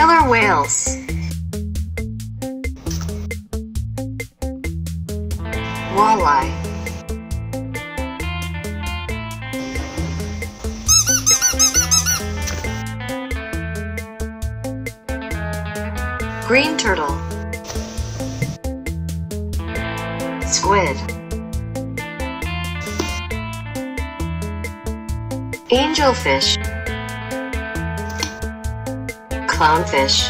Killer whales. Walleye. Green turtle. Squid. Angelfish. Clownfish.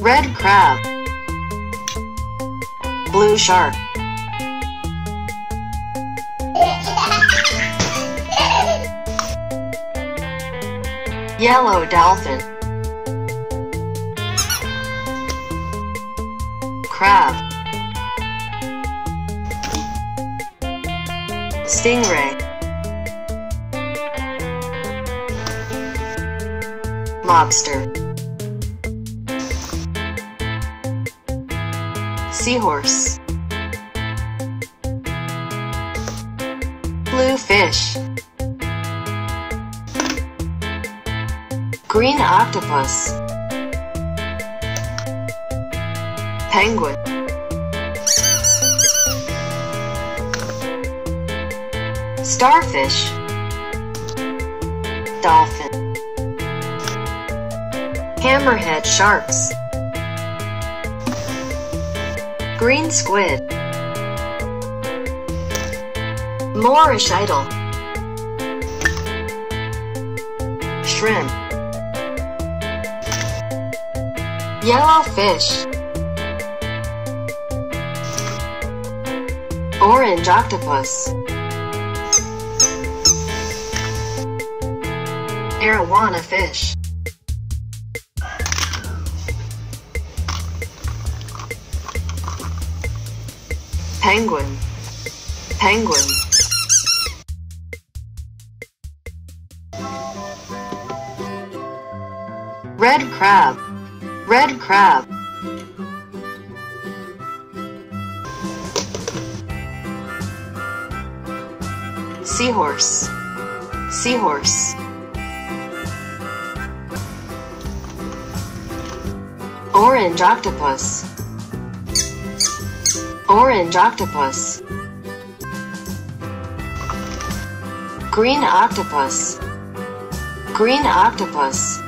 Red crab. Blue shark. Yellow dolphin. Crab. Stingray. Lobster. Seahorse. Blue fish. Green octopus. Penguin. Starfish. Dolphin. Hammerhead sharks. Green squid. Moorish idol. Shrimp. Yellow fish. Orange octopus. Arowana fish. Penguin. Penguin. Red crab. Red crab. Seahorse. Seahorse. Orange octopus. Orange octopus. Green octopus. Green octopus.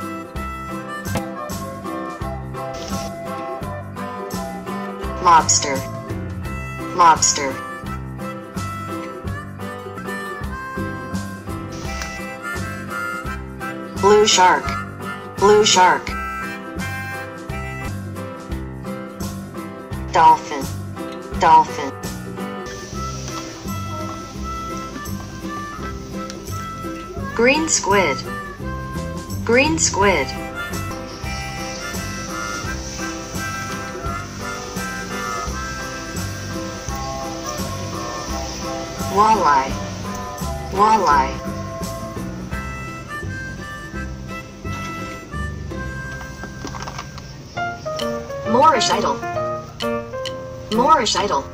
Lobster. Lobster. Blue shark. Blue shark. Dolphin. Dolphin. Green squid. Green squid. Walleye. Walleye. Moorish idol. Moorish idol.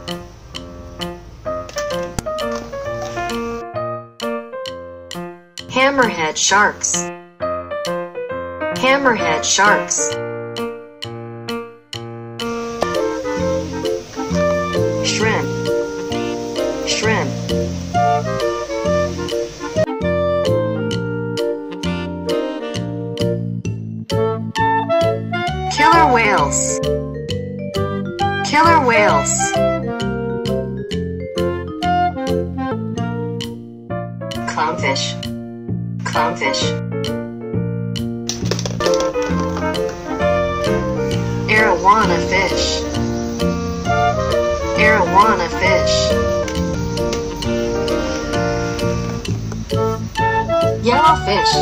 Hammerhead sharks. Hammerhead sharks. Whales. Clownfish. Clownfish. Arowana fish. Arowana fish. Yellow fish.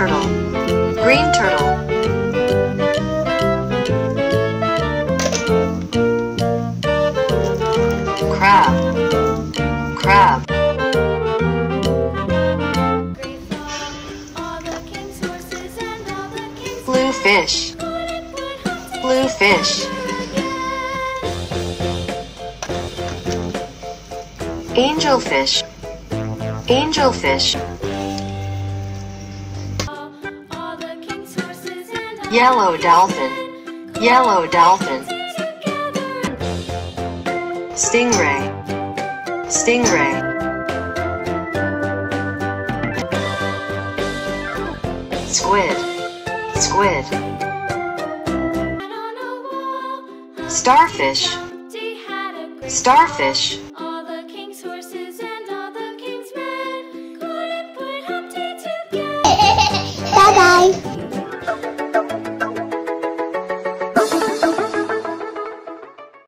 Turtle. Green turtle. Crab. Crab. Blue fish. Blue fish. Angelfish. Angelfish. Yellow dolphin. Yellow dolphin. Stingray. Stingray. Squid. Squid. Starfish. Starfish.